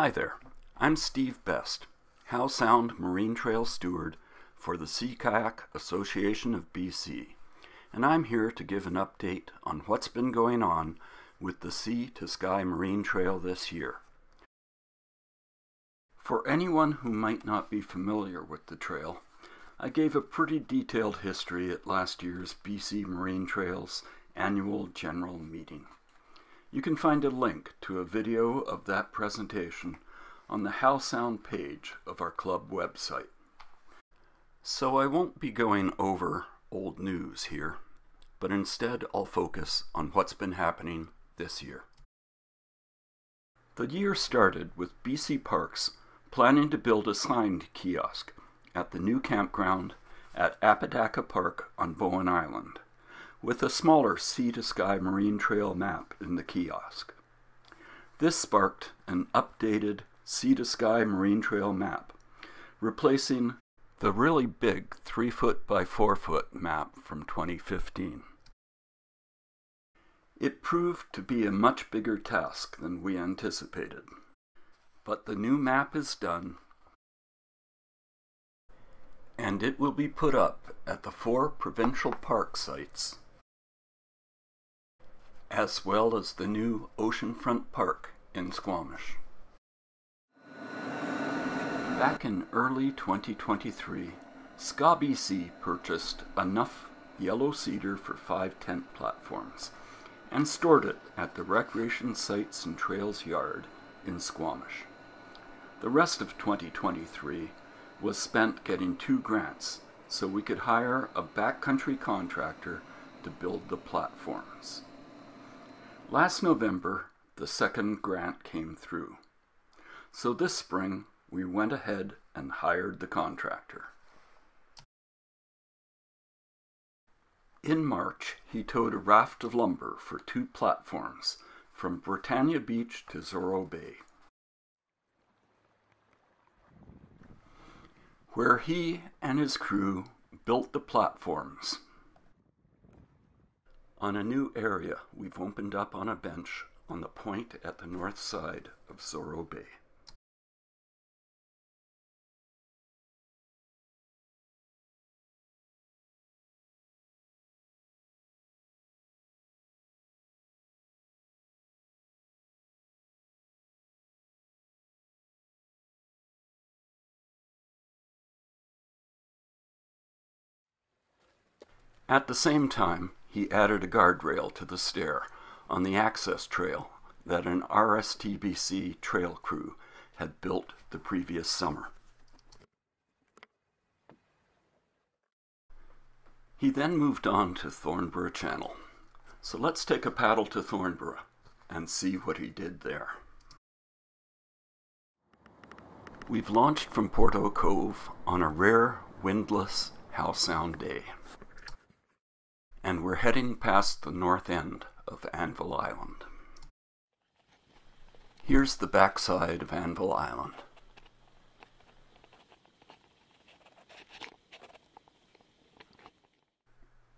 Hi there, I'm Steve Best, Howe Sound Marine Trail Steward for the Sea Kayak Association of BC, and I'm here to give an update on what's been going on with the Sea to Sky Marine Trail this year. For anyone who might not be familiar with the trail, I gave a pretty detailed history at last year's BC Marine Trails annual general meeting. You can find a link to a video of that presentation on the Howe Sound page of our club website. So I won't be going over old news here, but instead I'll focus on what's been happening this year. The year started with BC Parks planning to build a signed kiosk at the new campground at Apodaca Park on Bowen Island with a smaller sea to sky marine trail map in the kiosk. This sparked an updated sea to sky marine trail map, replacing the really big 3 foot by 4 foot map from 2015. It proved to be a much bigger task than we anticipated, but the new map is done and it will be put up at the four provincial park sites as well as the new Oceanfront Park in Squamish. Back in early 2023, SCA-BC purchased enough yellow cedar for five tent platforms and stored it at the Recreation Sites and Trails Yard in Squamish. The rest of 2023 was spent getting two grants so we could hire a backcountry contractor to build the platforms. Last November, the second grant came through. So this spring, we went ahead and hired the contractor. In March, he towed a raft of lumber for two platforms from Britannia Beach to Zorro Bay, where he and his crew built the platforms on a new area we've opened up on a bench on the point at the north side of Zorro Bay. At the same time, he added a guardrail to the stair on the access trail that an RSTBC trail crew had built the previous summer. He then moved on to Thornborough Channel. So let's take a paddle to Thornborough and see what he did there. We've launched from Porteau Cove on a rare, windless Howe Sound day and we're heading past the north end of Anvil Island. Here's the backside of Anvil Island.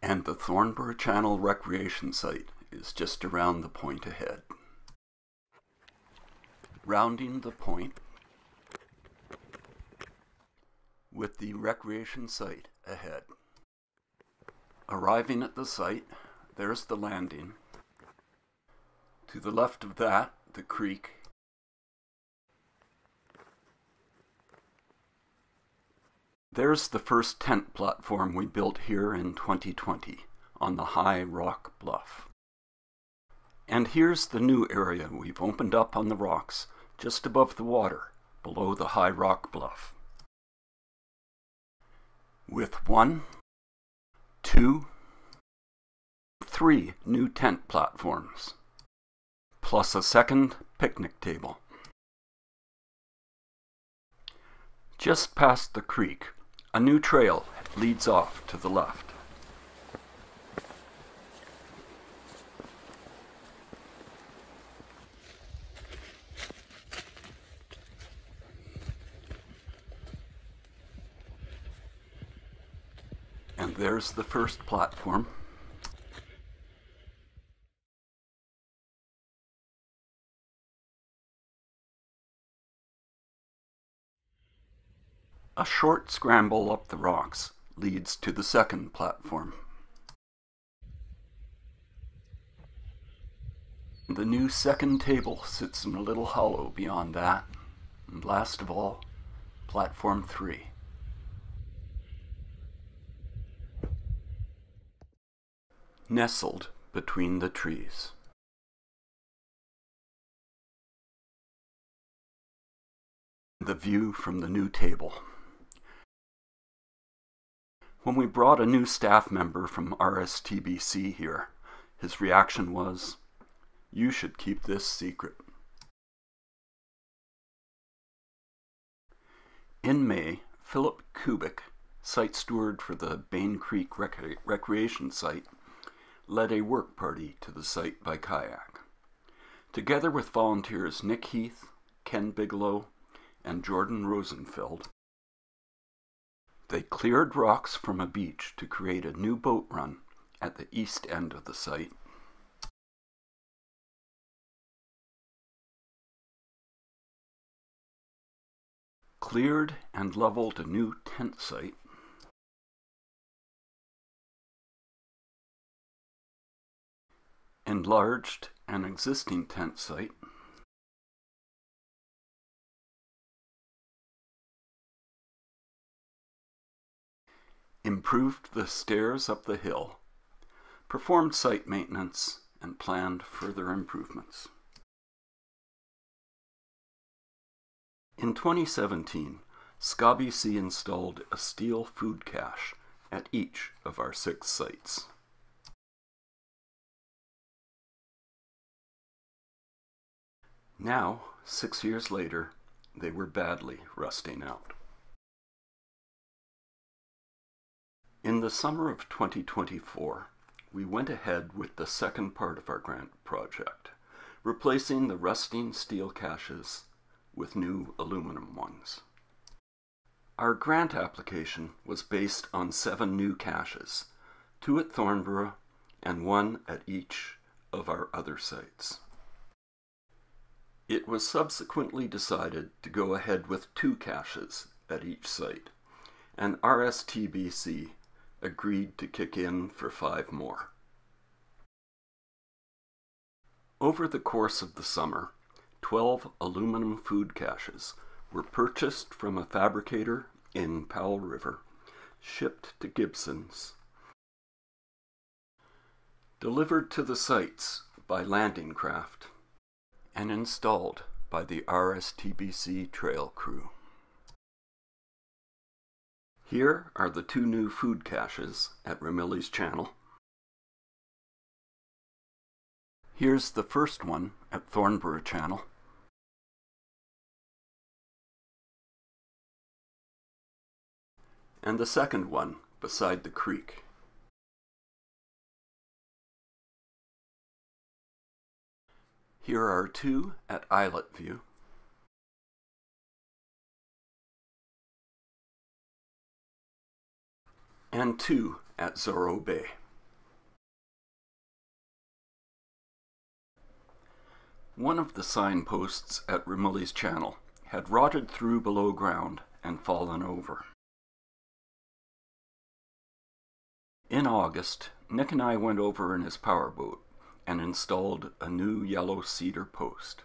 And the Thornborough Channel Recreation Site is just around the point ahead. Rounding the point with the recreation site ahead. Arriving at the site, there's the landing. To the left of that, the creek. There's the first tent platform we built here in 2020 on the high rock bluff. And here's the new area we've opened up on the rocks just above the water, below the high rock bluff. With one two, three new tent platforms, plus a second picnic table. Just past the creek, a new trail leads off to the left. there's the first platform. A short scramble up the rocks leads to the second platform. The new second table sits in a little hollow beyond that, and last of all, platform 3. Nestled between the trees. The view from the new table. When we brought a new staff member from RSTBC here, his reaction was, You should keep this secret. In May, Philip Kubik, site steward for the Bain Creek Rec Recreation Site, led a work party to the site by kayak. Together with volunteers Nick Heath, Ken Bigelow, and Jordan Rosenfeld, they cleared rocks from a beach to create a new boat run at the east end of the site. Cleared and leveled a new tent site. Enlarged an existing tent site. improved the stairs up the hill, performed site maintenance, and planned further improvements. In 2017, SCABC installed a steel food cache at each of our six sites. Now, six years later, they were badly rusting out. In the summer of 2024, we went ahead with the second part of our grant project, replacing the rusting steel caches with new aluminum ones. Our grant application was based on seven new caches, two at Thornborough and one at each of our other sites. It was subsequently decided to go ahead with two caches at each site, and RSTBC agreed to kick in for five more. Over the course of the summer, 12 aluminum food caches were purchased from a fabricator in Powell River, shipped to Gibsons, delivered to the sites by landing craft, and installed by the RSTBC trail crew. Here are the two new food caches at Ramillies Channel. Here's the first one at Thornborough Channel. And the second one beside the creek. Here are two at Islet View. and two at Zorro Bay. One of the signposts at Ramillies Channel had rotted through below ground and fallen over. In August, Nick and I went over in his powerboat and installed a new yellow cedar post.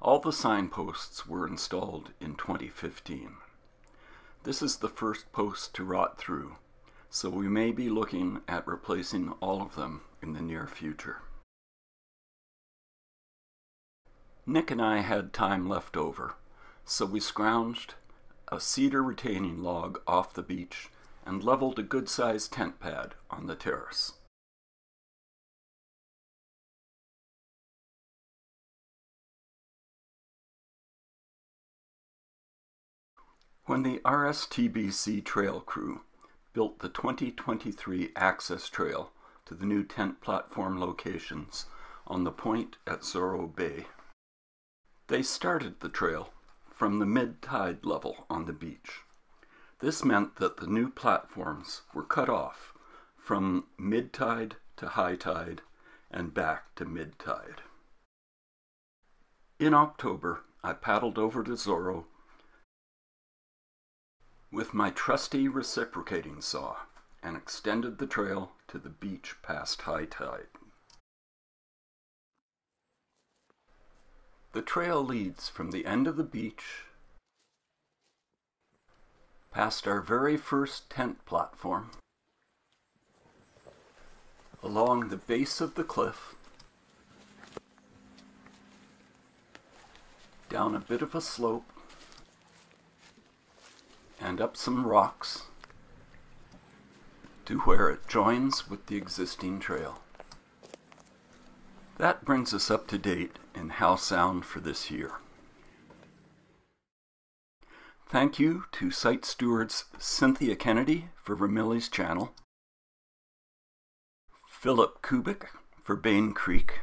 All the signposts were installed in 2015. This is the first post to rot through, so we may be looking at replacing all of them in the near future. Nick and I had time left over, so we scrounged a cedar retaining log off the beach and leveled a good-sized tent pad on the terrace. When the RSTBC trail crew built the 2023 access trail to the new tent platform locations on the point at Zorro Bay, they started the trail from the mid-tide level on the beach. This meant that the new platforms were cut off from mid-tide to high tide and back to mid-tide. In October, I paddled over to Zorro with my trusty reciprocating saw and extended the trail to the beach past high tide. The trail leads from the end of the beach past our very first tent platform along the base of the cliff down a bit of a slope and up some rocks to where it joins with the existing trail. That brings us up to date in Howe Sound for this year. Thank you to site stewards Cynthia Kennedy for Ramillies Channel, Philip Kubik for Bain Creek,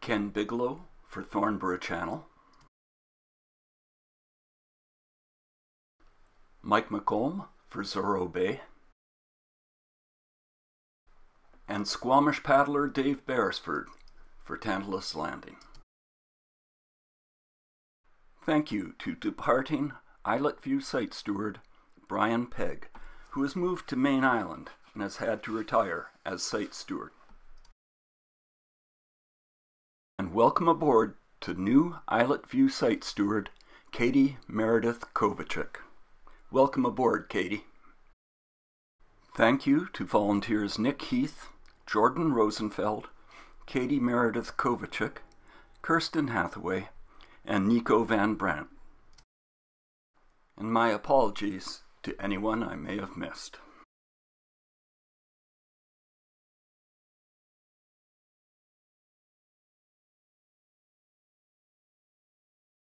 Ken Bigelow for Thornborough Channel, Mike McComb for Zorro Bay, and Squamish paddler Dave Beresford for Tantalus Landing. Thank you to departing Islet View site steward Brian Pegg, who has moved to Mayne Island and has had to retire as site steward. And welcome aboard to new Islet View site steward Katie Meredith Kovacic. Welcome aboard, Katie. Thank you to volunteers Nick Heath, Jordan Rosenfeld, Katie Meredith Kovacic, Kirsten Hathaway, and Nico Van Brandt. And my apologies to anyone I may have missed.